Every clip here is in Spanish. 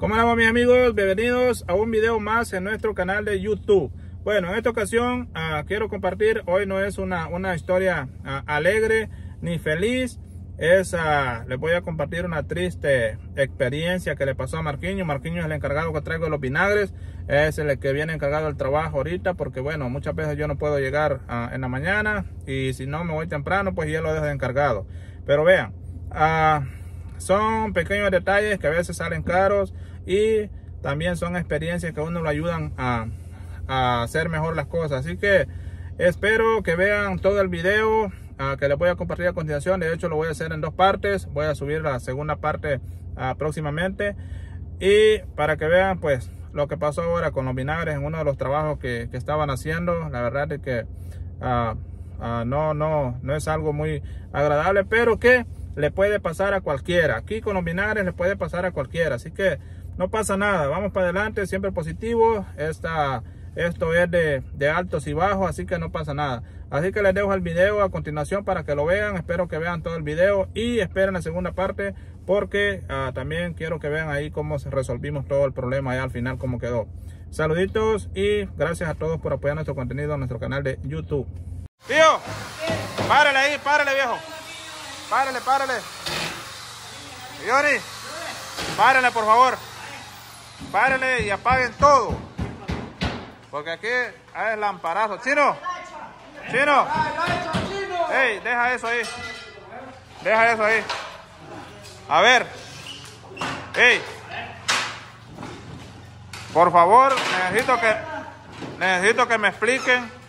¿Cómo andamos mis amigos? Bienvenidos a un video más en nuestro canal de YouTube. Bueno, en esta ocasión uh, quiero compartir, hoy no es una, una historia uh, alegre ni feliz, es, uh, les voy a compartir una triste experiencia que le pasó a Marquiño. Marquiño es el encargado que traigo los vinagres, es el que viene encargado del trabajo ahorita, porque bueno, muchas veces yo no puedo llegar en la mañana y si no me voy temprano, pues ya lo dejo de encargado. Pero vean, son pequeños detalles que a veces salen caros y también son experiencias que a uno lo ayudan a, a, hacer mejor las cosas. Así que espero que vean todo el video uh, que les voy a compartir a continuación. De hecho, lo voy a hacer en dos partes. Voy a subir la segunda parte uh, próximamente. Y para que vean pues lo que pasó ahora con los vinagres en uno de los trabajos que, que estaban haciendo. La verdad es que uh, no, no, no es algo muy agradable, pero que le puede pasar a cualquiera. Aquí con los vinagres le puede pasar a cualquiera. Así que no pasa nada. Vamos para adelante, siempre positivo. Esta, esto es de, altos y bajos, así que no pasa nada. Así que les dejo el video a continuación para que lo vean. Espero que vean todo el video y esperen la segunda parte porque uh, también quiero que vean ahí cómo resolvimos todo el problema ya al final cómo quedó. Saluditos y gracias a todos por apoyar nuestro contenido en nuestro canal de YouTube. Tío, párale ahí, párale viejo. Párale, párale. Yori, párale por favor. Párale y apaguen todo. Porque aquí hay lamparazo. Chino. Chino. Ey, deja eso ahí. Deja eso ahí. A ver. Ey. Por favor, necesito que necesito que me expliquen.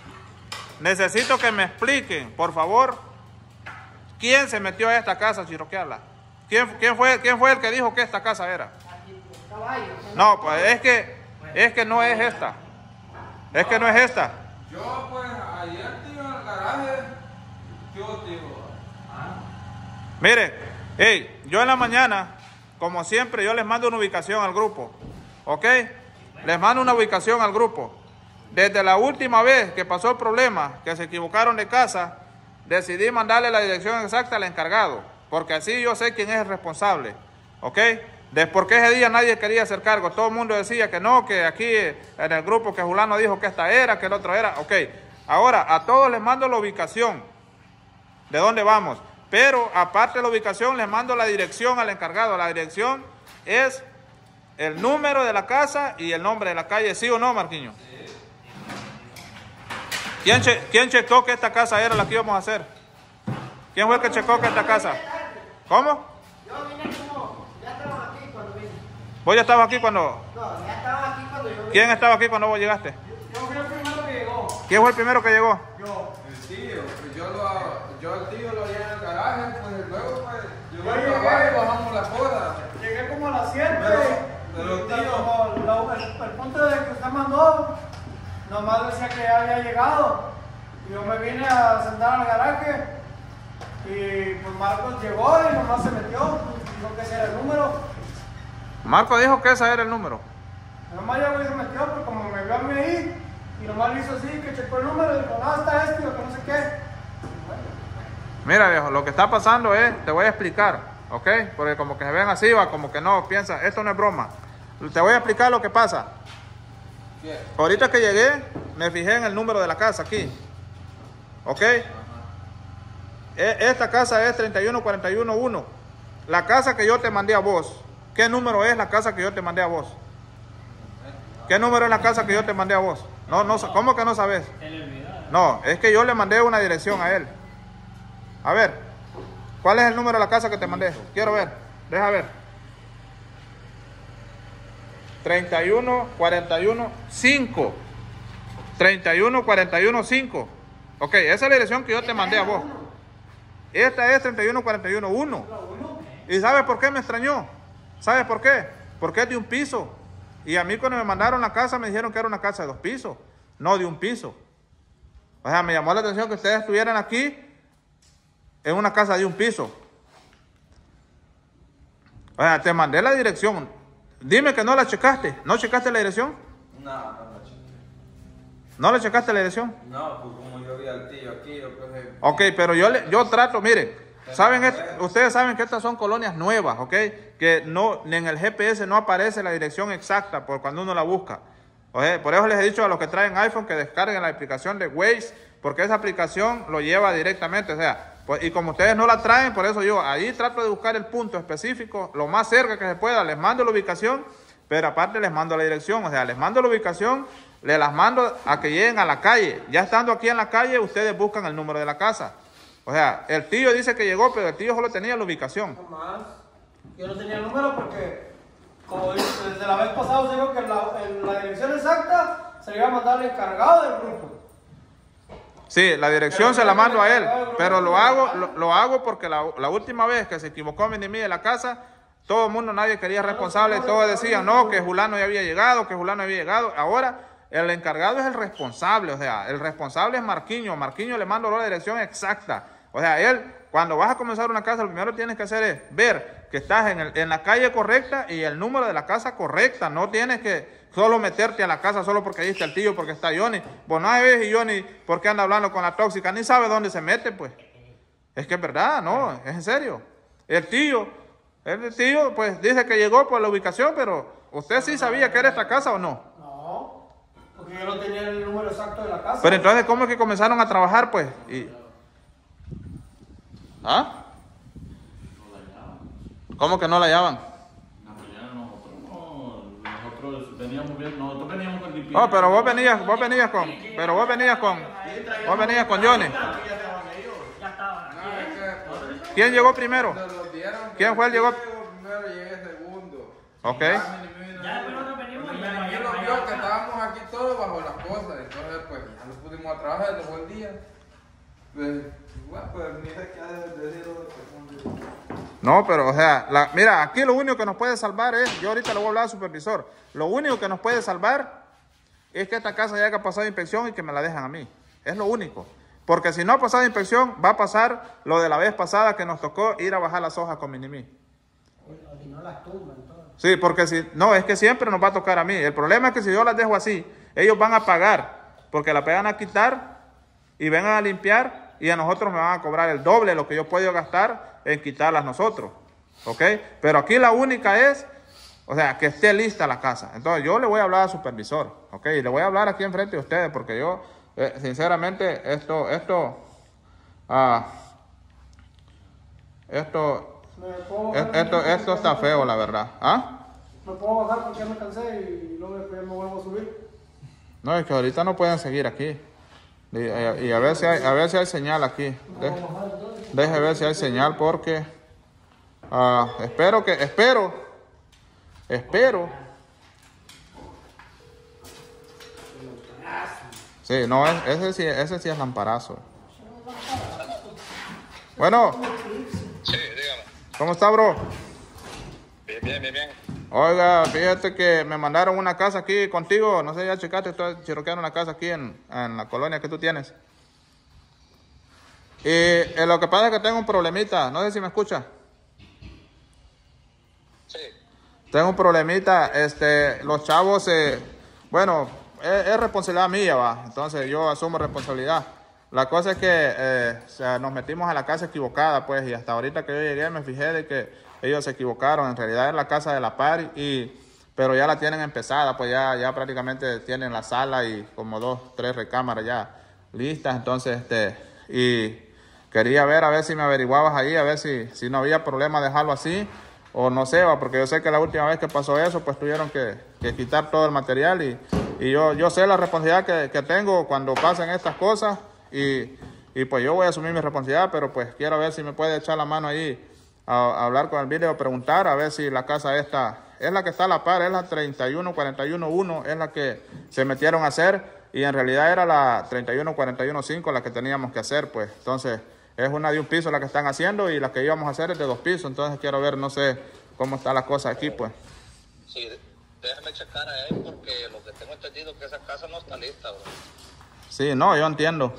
Necesito que me expliquen, por favor, quién se metió a esta casa a chiroquearla. ¿Quién, quién, fue, ¿Quién fue el que dijo que esta casa era? No, pues es que, es que no es esta. Es que no es esta. Yo, pues, ayer, tío, en el garaje, yo, tío. Mire, hey, yo en la mañana, como siempre, yo les mando una ubicación al grupo. ¿Ok? Les mando una ubicación al grupo. Desde la última vez que pasó el problema, que se equivocaron de casa, decidí mandarle la dirección exacta al encargado, porque así yo sé quién es el responsable. ¿Ok? De porque ese día nadie quería hacer cargo, todo el mundo decía que no, que aquí en el grupo que Julano dijo que esta era, que el otro era. Ok, ahora a todos les mando la ubicación de dónde vamos, pero aparte de la ubicación les mando la dirección al encargado. La dirección es el número de la casa y el nombre de la calle, ¿sí o no, Marquiño? Sí. ¿Quién, che ¿Quién, checó que esta casa era la que íbamos a hacer? ¿Quién fue el que checó que esta casa? ¿Cómo? Yo vine como, ya estaba aquí cuando vine. ¿Vos ya estabas aquí cuando...? No, ya estaba aquí cuando yo vine. ¿Quién estaba aquí cuando vos llegaste? Yo fui el primero que llegó. ¿Quién fue el primero que llegó? Yo. El tío, pues yo, lo, yo al tío lo llevé en el garaje, pues luego, pues, yo Yo al llegué. y bajamos la coda. Llegué como a las 7. Pero- pero, tío- la- el, el punto de que usted mandó, nomás decía que ya había llegado. Y yo me vine a sentar al garaje. Y pues Marcos llegó y nomás se metió. Dijo que ese era el número. Marco dijo que ese era el número. Nomás llegó y se metió, pero como me vio a mí ahí, y nomás le hizo así, que checó el número, y dijo, no, está este, o que no sé qué. Y bueno, Mira, viejo, lo que está pasando es, te voy a explicar, ¿ok? Porque como que se ven así, va, como que no, piensa, esto no es broma. Te voy a explicar lo que pasa. ¿Qué? Ahorita que llegué, me fijé en el número de la casa aquí. ¿Ok? E- Esta casa es 31411. La casa que yo te mandé a vos. ¿Qué número es la casa que yo te mandé a vos? ¿Qué número es la casa que yo te mandé a vos? No, no, ¿cómo que no sabes? No, es que yo le mandé una dirección a él. A ver, ¿cuál es el número de la casa que te mandé? Quiero ver, deja ver. 31 41 5. 31 41 5. Ok, esa es la dirección que yo te mandé a vos. Esta es 31 41 1. ¿Y sabes por qué me extrañó? ¿Sabes por qué? Porque es de un piso. Y a mí cuando me mandaron la casa me dijeron que era una casa de dos pisos, no de un piso. O sea, me llamó la atención que ustedes estuvieran aquí en una casa de un piso. O sea, te mandé la dirección. Dime que no la checaste. ¿No checaste la dirección? No, no, no, chico. ¿No le checaste la dirección? No, pues como yo vi al tío aquí, yo pues... eh, Ok, pero yo, le, yo trato, mire, saben, ustedes saben que estas son colonias nuevas, ok, que no, en el GPS no aparece la dirección exacta por cuando uno la busca. Por eso les he dicho a los que traen iPhone que descarguen la aplicación de Waze, porque esa aplicación lo lleva directamente. O sea, pues, y como ustedes no la traen, por eso yo ahí trato de buscar el punto específico, lo más cerca que se pueda, les mando la ubicación, pero aparte les mando la dirección. O sea, les mando la ubicación, les las mando a que lleguen a la calle. Ya estando aquí en la calle, ustedes buscan el número de la casa. O sea, el tío dice que llegó, pero el tío solo tenía la ubicación. Yo no tenía el número porque, como dice, desde la vez pasada os digo que la, en la dirección exacta se le iba a mandar al encargado del grupo. Sí, la dirección se la mando a él, pero lo hago, lo, lo hago porque la, la última vez que se equivocó Minimí de la casa, todo el mundo, nadie quería responsable, todos decían, no, que Julano ya había llegado, que Julano había llegado. Ahora, el encargado es el responsable, o sea, el responsable es Marquiño, Marquiño le mando la dirección exacta. O sea, él, cuando vas a comenzar una casa, lo primero que tienes que hacer es ver que estás en, el- en la calle correcta y el número de la casa correcta. No tienes que solo meterte a la casa solo porque ahí está el tío, porque está Johnny. Vos no y Johnny, porque anda hablando con la tóxica, ni sabe dónde se mete, pues. Es que es verdad, no, es en serio. El tío, el tío, pues dice que llegó por la ubicación, pero ¿usted sí sabía que era esta casa o no? No, porque yo no tenía el número exacto de la casa. Pero entonces, ¿cómo es que comenzaron a trabajar, pues? Y... ¿Ah? ¿Cómo que no la hallaban? Nosotros no, nosotros veníamos bien, nosotros veníamos con. Oh, pero vos venías, vos venías con, pero vos venías con, vos venías con Johnny. ¿Quién llegó primero? ¿Quién fue el llegó? Primero llegué segundo. Ok. Ya Minimí lo vio que estábamos aquí todos bajo las cosas. Entonces, pues ya nos pusimos a trabajar todo el día. Pues, pues ha de decir. No, pero, o sea, la- mira, aquí lo único que nos puede salvar es, yo ahorita le voy a hablar al supervisor, lo único que nos puede salvar es que esta casa ya haya pasado inspección y que me la dejan a mí. Es lo único. Porque si no ha pasado inspección, va a pasar lo de la vez pasada que nos tocó ir a bajar las hojas con Minimí. Y no las tumban todas. Sí, porque si, no, es que siempre nos va a tocar a mí. El problema es que si yo las dejo así, ellos van a pagar, porque la pegan a quitar y vengan a limpiar y a nosotros me van a cobrar el doble de lo que yo puedo gastar en quitarlas nosotros. ¿Ok? Pero aquí la única es, o sea, que esté lista la casa. Entonces yo le voy a hablar al supervisor, ¿ok? Y le voy a hablar aquí enfrente de ustedes, porque yo, eh, sinceramente, esto, esto, ah, esto, esto, esto está feo, la verdad. ¿Ah? Me puedo bajar porque ya me cansé y luego después me vuelvo a subir. No, es que ahorita no pueden seguir aquí. Y, y- a ver si hay, a ver si hay señal aquí. De- deje ver si hay señal porque ah, espero que, espero, espero. Sí, no, es- ese sí, ese sí es lamparazo. Bueno, Sí, dígame. ¿cómo está, bro? Bien, bien, bien, bien. Oiga, fíjate que me mandaron una casa aquí contigo. No sé, ya checaste, estoy chiroqueando una casa aquí en, en la colonia que tú tienes. Y eh, lo que pasa es que tengo un problemita. No sé si me escucha. Sí. Tengo un problemita. Este, los chavos, eh, bueno, es, es responsabilidad mía, va. Entonces yo asumo responsabilidad. La cosa es que eh, o sea, nos metimos a la casa equivocada, pues, y hasta ahorita que yo llegué me fijé de que ellos se equivocaron. En realidad es la casa de la par, y, pero ya la tienen empezada, pues ya, ya prácticamente tienen la sala y como dos, tres recámaras ya listas. Entonces, este, y quería ver a ver si me averiguabas ahí, a ver si, si no había problema dejarlo así. O no sé, porque yo sé que la última vez que pasó eso, pues tuvieron que, que quitar todo el material y, y yo, yo sé la responsabilidad que, que tengo cuando pasan estas cosas y, y pues yo voy a asumir mi responsabilidad, pero pues quiero ver si me puede echar la mano ahí a, a hablar con el video, preguntar a ver si la casa esta es la que está a la par, es la 31411, es la que se metieron a hacer y en realidad era la 31415 la que teníamos que hacer, pues entonces es una de un piso la que están haciendo y la que íbamos a hacer es de dos pisos, entonces quiero ver, no sé cómo está la cosa aquí, pues. Sí, déjame checar a él porque lo que tengo entendido es que esa casa no está lista, bro. Sí, no, yo entiendo.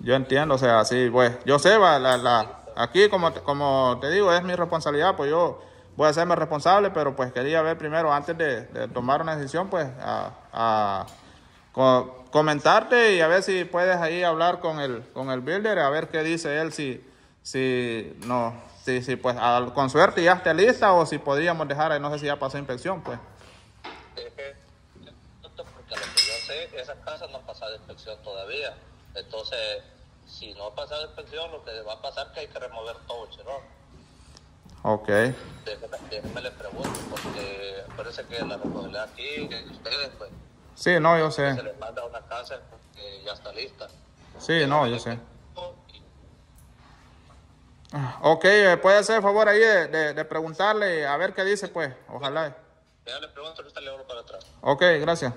Yo entiendo, o sea, sí, pues, yo sé, va, la, la, aquí como, como te digo, es mi responsabilidad, pues yo voy a hacerme responsable, pero pues quería ver primero, antes de, tomar una decisión, pues, a, a co- comentarte y a ver si puedes ahí hablar con el, con el builder, a ver qué dice él, si, si no, si, si pues al- con suerte ya esté lista o si podríamos dejar, ahí, no sé si ya pasó inspección, pues. Es que, porque lo que yo sé, esa casa no ha pasado de inspección todavía. Entonces, si no ha pasado de inspección, lo que va a pasar es que hay que remover todo el cherón. Ok. Déjeme, déjeme le pregunto, porque parece que la responsabilidad aquí de ustedes, pues, Sí, no, yo sé. se les manda a una casa que ya está lista. Sí, no, yo sé. Ok, eh, puede hacer el favor ahí de, de- de preguntarle a ver qué dice, pues. Ojalá. Ya le pregunto, ahorita le hablo para atrás. Ok, gracias.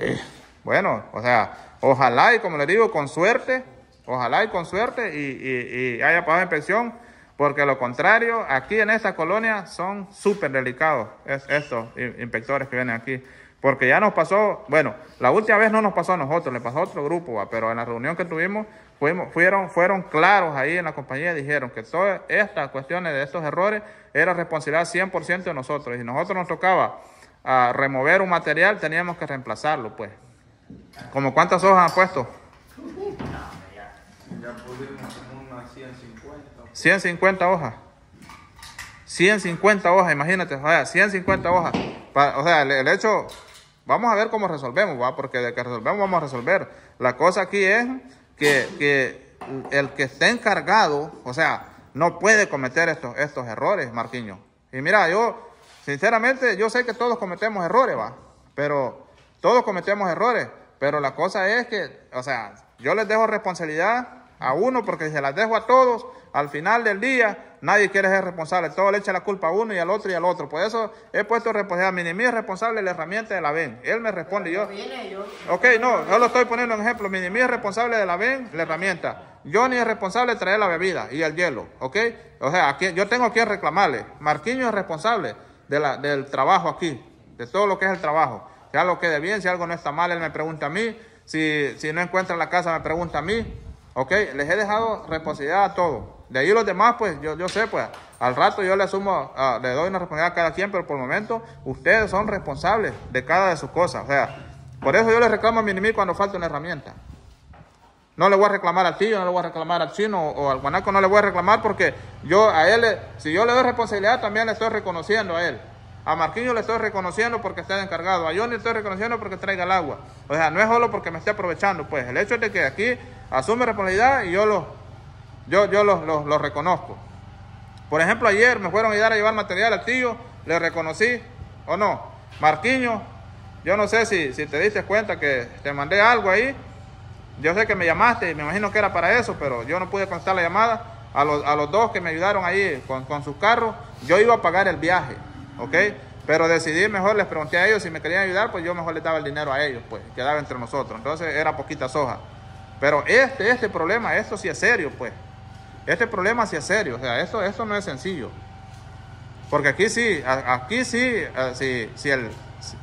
Eh, bueno, o sea, ojalá y como le digo, con suerte, ojalá y con suerte y, y- y haya pagado inspección, porque lo contrario, aquí en esta colonia son súper delicados es- estos inspectores que vienen aquí. Porque ya nos pasó, bueno, la última vez no nos pasó a nosotros, le pasó a otro grupo, pero en la reunión que tuvimos fuimos, fueron, fueron claros ahí en la compañía, dijeron que todas estas cuestiones de estos errores era responsabilidad 100% de nosotros. Y si nosotros nos tocaba a remover un material, teníamos que reemplazarlo, pues. ¿Como cuántas hojas han puesto? Ya pusimos como unas 150. 150 hojas. 150 hojas, imagínate, o sea, 150 hojas. O sea, el, el hecho, vamos a ver cómo resolvemos, ¿va? porque de que resolvemos vamos a resolver. La cosa aquí es que, que el que esté encargado, o sea, no puede cometer estos, estos errores, Marquiño. Y mira, yo, sinceramente, yo sé que todos cometemos errores, va, pero todos cometemos errores, pero la cosa es que, o sea, yo les dejo responsabilidad a uno porque si se las dejo a todos, al final del día nadie quiere ser responsable, todo le echa la culpa a uno y al otro y al otro. Por eso he puesto responsabilidad, Minimi es responsable de la herramienta de la VEN. Él me responde y yo... Ok, no, yo lo estoy poniendo en ejemplo. Minimi es responsable de la VEN, la herramienta. Johnny es responsable de traer la bebida y el hielo, ¿ok? O sea, aquí, yo tengo que reclamarle. Marquinhos es responsable de la, del trabajo aquí, de todo lo que es el trabajo. Si algo quede bien, si algo no está mal, él me pregunta a mí. Si, si no encuentra la casa, me pregunta a mí. ¿Ok? Les he dejado responsabilidad a todos. De ahí los demás, pues yo, yo sé, pues al rato yo le asumo, ah, le doy una responsabilidad a cada quien, pero por el momento ustedes son responsables de cada de sus cosas. O sea, por eso yo le reclamo a Minimi cuando falta una herramienta. No le voy a reclamar al tío, no le voy a reclamar al chino o al guanaco, no le voy a reclamar porque yo a él, si yo le doy responsabilidad, también le estoy reconociendo a él. A Marquinhos le estoy reconociendo porque está encargado. A Johnny le estoy reconociendo porque traiga el agua. O sea, no es solo porque me esté aprovechando. Pues el hecho es de que aquí asume responsabilidad y yo lo, yo, yo reconozco. Por ejemplo, ayer me fueron a ayudar a llevar material al tío, le reconocí o no. Marquiño, yo no sé si, si te diste cuenta que te mandé algo ahí. Yo sé que me llamaste y me imagino que era para eso, pero yo no pude contestar la llamada. A los, a los dos que me ayudaron ahí con, con sus carros, yo iba a pagar el viaje, ¿ok? Pero decidí mejor, les pregunté a ellos si me querían ayudar, pues yo mejor les daba el dinero a ellos, pues quedaba entre nosotros. Entonces era poquita soja. Pero este, este problema, esto sí es serio, pues. Este problema sí es serio, o sea, esto, esto no es sencillo. Porque aquí sí, aquí sí, si, si, el, si,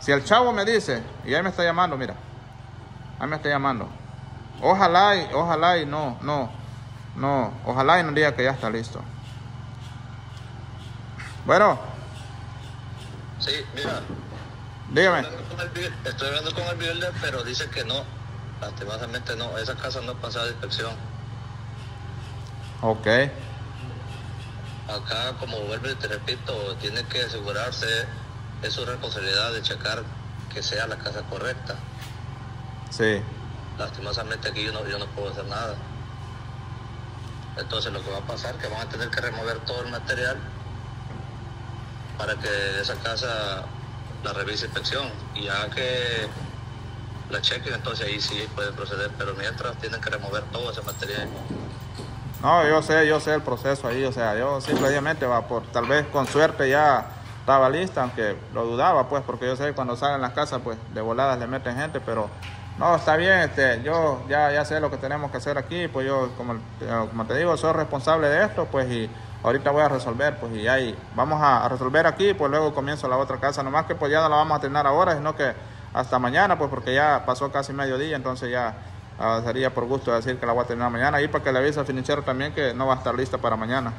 si el chavo me dice, y ahí me está llamando, mira, ahí me está llamando. Ojalá y, ojalá y no, no, no, ojalá y no diga que ya está listo. Bueno, Sí, mira, dígame. estoy hablando con el builder, pero dice que no. Lastimosamente no, esa casa no ha pasado de inspección. Ok, Acá, como vuelvo y te repito, tiene que asegurarse, es su responsabilidad de checar que sea la casa correcta. sí, Lastimosamente aquí yo no, yo no puedo hacer nada. Entonces lo que va a pasar es que van a tener que remover todo el material para que esa casa la revise inspección. Y ya que la chequen, entonces ahí sí pueden proceder. Pero mientras tienen que remover todo ese material. No, yo sé, yo sé el proceso ahí, o sea, yo simplemente va por, tal vez con suerte ya estaba lista, aunque lo dudaba, pues, porque yo sé que cuando salen las casas, pues, de voladas le meten gente, pero no, está bien, este, yo ya, ya sé lo que tenemos que hacer aquí, pues yo, como, como te digo, soy responsable de esto, pues, y ahorita voy a resolver, pues, y ahí vamos a, a resolver aquí, pues luego comienzo la otra casa, nomás que pues ya no la vamos a terminar ahora, sino que hasta mañana, pues, porque ya pasó casi mediodía, entonces ya Ah, sería por gusto decir que la voy a terminar mañana y para que le avise al finichero también que no va a estar lista para mañana.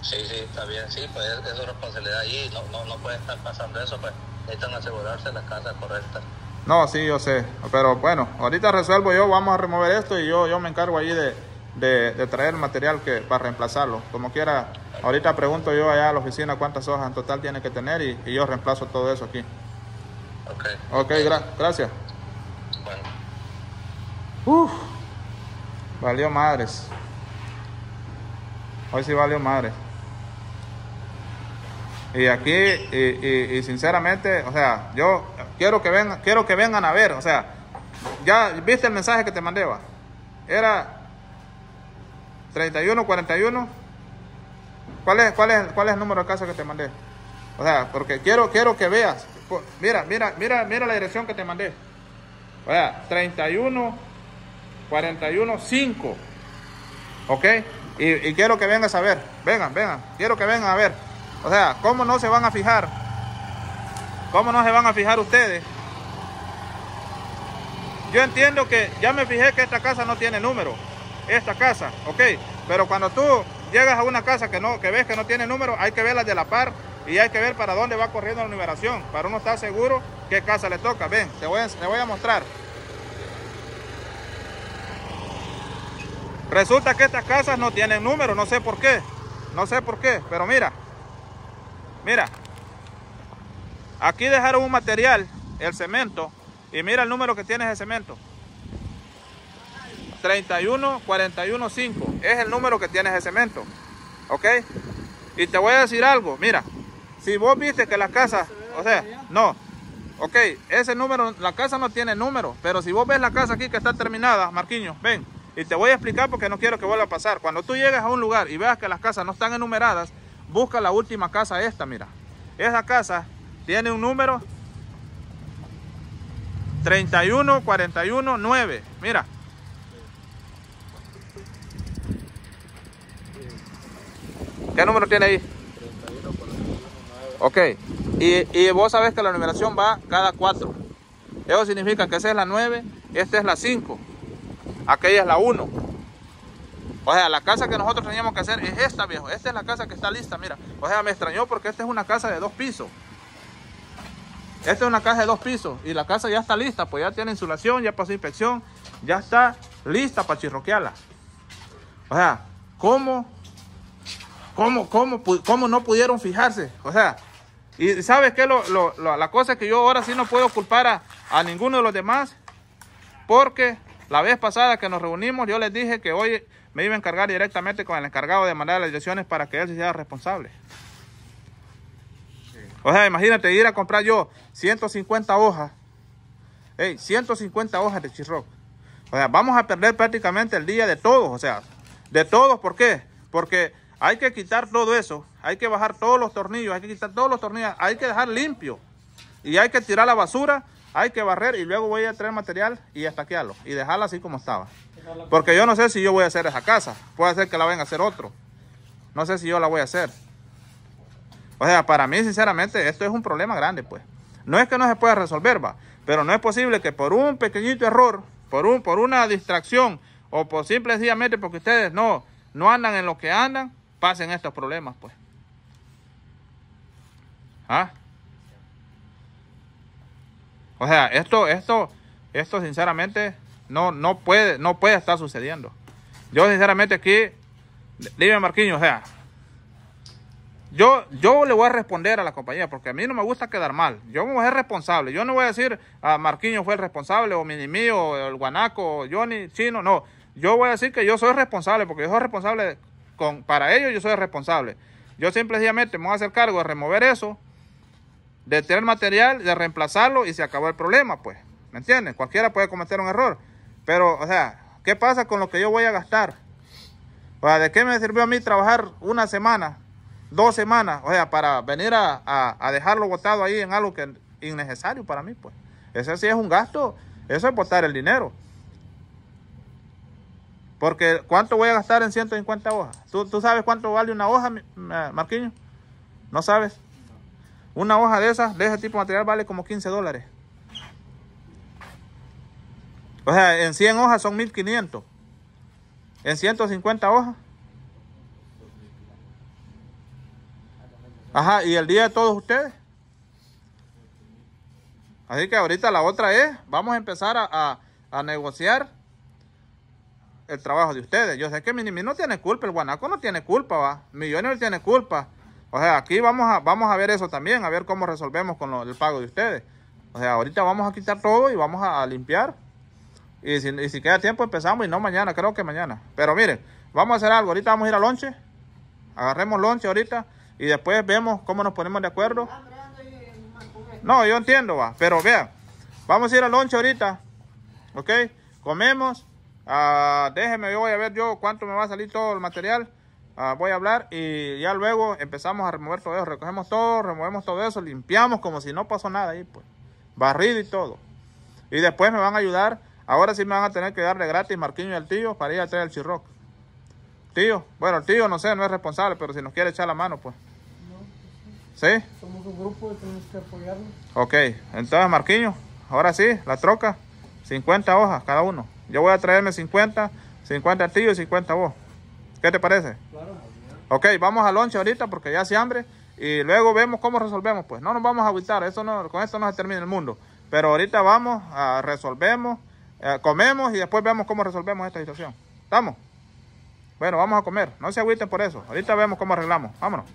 Sí, sí, está bien, sí, pues es, es su responsabilidad allí. No, no, no puede estar pasando eso, pues necesitan asegurarse la casa correcta. No, sí, yo sé. Pero bueno, ahorita resuelvo yo, vamos a remover esto y yo, yo me encargo ahí de, de, de traer material que, para reemplazarlo. Como quiera, ahorita pregunto yo allá a la oficina cuántas hojas en total tiene que tener y, y yo reemplazo todo eso aquí. Ok, Ok, gra- gracias. bueno. Uf, valió madres. Hoy sí valió madres. Y aquí, y, y- y sinceramente, o sea, yo quiero que vengan, quiero que vengan a ver, o sea, ya viste el mensaje que te mandé, va. Era 3141. ¿Cuál es, cuál es, cuál es el número de casa que te mandé? O sea, porque quiero, quiero que veas. Mira, mira, mira, mira la dirección que te mandé. O sea, 31 41 5. ¿Ok? Y, y quiero que vengas a ver. Vengan, vengan. Quiero que vengan a ver. O sea, ¿cómo no se van a fijar? ¿Cómo no se van a fijar ustedes? Yo entiendo que ya me fijé que esta casa no tiene número. Esta casa, ¿ok? Pero cuando tú llegas a una casa que, no, que ves que no tiene número, hay que verla de la par y hay que ver para dónde va corriendo la numeración. Para uno estar seguro qué casa le toca. Ven, te voy a, te voy a mostrar. Resulta que estas casas no tienen número, no sé por qué. No sé por qué, pero mira. Mira. Aquí dejaron un material, el cemento, y mira el número que tiene ese cemento. 31415 es el número que tiene ese cemento. ¿Ok? Y te voy a decir algo, mira. Si vos viste que la casa, o sea, no. Ok, ese número, la casa no tiene número, pero si vos ves la casa aquí que está terminada, Marquiño, ven, y te voy a explicar porque no quiero que vuelva a pasar. Cuando tú llegas a un lugar y veas que las casas no están enumeradas, busca la última casa esta, mira. Esa casa tiene un número 31419, mira. ¿Qué número tiene ahí? Ok. Y, y vos sabés que la numeración va cada cuatro. Eso significa que esa es la 9, esta es la 5, aquella es la 1. O sea, la casa que nosotros teníamos que hacer es esta, viejo. Esta es la casa que está lista, mira. O sea, me extrañó porque esta es una casa de dos pisos. Esta es una casa de dos pisos y la casa ya está lista, pues ya tiene insulación, ya pasó inspección, ya está lista para chirroquearla. O sea, ¿cómo ¿Cómo, cómo, cómo no pudieron fijarse? O sea, y ¿sabes? Lo, lo- lo- la cosa es que yo ahora sí no puedo culpar a, a ninguno de los demás, porque la vez pasada que nos reunimos yo les dije que hoy me iba a encargar directamente con el encargado de mandar las direcciones para que él se sea responsable. O sea, imagínate ir a comprar yo 150 hojas, hey, 150 hojas de chirroc. O sea, vamos a perder prácticamente el día de todos, o sea, de todos, ¿por qué? Porque hay que quitar todo eso, hay que bajar todos los tornillos, hay que quitar todos los tornillos, hay que dejar limpio y hay que tirar la basura, hay que barrer y luego voy a traer material y estaquearlo y dejarla así como estaba. Porque yo no sé si yo voy a hacer esa casa, puede ser que la venga a hacer otro, no sé si yo la voy a hacer. O sea, para mí, sinceramente, esto es un problema grande, pues. No es que no se pueda resolver, va. Pero no es posible que por un pequeñito error, por, un, por una distracción, o por simple sencillamente porque ustedes no, no andan en lo que andan, pasen estos problemas, pues. ¿Ah? O sea, esto, esto, esto sinceramente no, no puede, no puede estar sucediendo. Yo sinceramente aquí, dime Marquiño, o sea, yo, yo le voy a responder a la compañía porque a mí no me gusta quedar mal. Yo me voy responsable. Yo no voy a decir a Marquiño fue el responsable o Minimí o el Guanaco o Johnny Chino. No, yo voy a decir que yo soy responsable porque yo soy responsable con, para ellos. Yo soy responsable. Yo simplemente me voy a hacer cargo de remover eso, de tener material, de reemplazarlo y se acabó el problema, pues. ¿Me entiendes? Cualquiera puede cometer un error. Pero, o sea, ¿qué pasa con lo que yo voy a gastar? O sea, ¿de qué me sirvió a mí trabajar una semana? dos semanas, o sea, para venir a, a, a dejarlo botado ahí en algo que es innecesario para mí, pues. Ese sí es un gasto, eso es botar el dinero. Porque ¿cuánto voy a gastar en 150 hojas? ¿Tú, tú sabes cuánto vale una hoja, Marquiño? ¿No sabes? Una hoja de esas, de ese tipo de material, vale como 15 dólares. O sea, en 100 hojas son 1500. En 150 hojas. Ajá, y el día de todos ustedes. Así que ahorita la otra es, vamos a empezar a- a negociar el trabajo de ustedes. Yo sé que Minimi no tiene culpa, el Guanaco no tiene culpa, va. Millonarios tiene culpa. O sea, aquí vamos a, vamos a ver eso también, a ver cómo resolvemos con el pago de ustedes. O sea, ahorita vamos a quitar todo y vamos a, a limpiar. Y si, si queda tiempo empezamos y no mañana, creo que mañana. Pero miren, vamos a hacer algo. Ahorita vamos a ir a lonche. Agarremos lonche ahorita y después vemos cómo nos ponemos de acuerdo. No, yo entiendo, va. Pero vean, vamos a ir al lonche ahorita. ¿Ok? Comemos. Ah, déjeme, yo voy a ver yo cuánto me va a salir todo el material. Ah, voy a hablar y ya luego empezamos a remover todo eso. Recogemos todo, removemos todo eso, limpiamos como si no pasó nada ahí, pues. Barrido y todo. Y después me van a ayudar. Ahora sí me van a tener que darle gratis Marquiño y al tío para ir a traer el chirroc. Tío, bueno, el tío no sé, no es responsable, pero si nos quiere echar la mano, pues. ¿Sí? Somos un grupo y tenemos que apoyarnos. Ok, entonces Marquiño, ahora sí, la troca, 50 hojas cada uno. Yo voy a traerme 50, 50 tío y 50 vos. ¿Qué te parece? Claro. Ok, vamos al lonche ahorita porque ya hace hambre y luego vemos cómo resolvemos. Pues no nos vamos a agüitar, eso no, con esto no se termina el mundo. Pero ahorita vamos, a resolvemos, eh, comemos y después vemos cómo resolvemos esta situación. ¿Estamos? Bueno, vamos a comer, no se agüiten por eso. Ahorita vemos cómo arreglamos. Vámonos.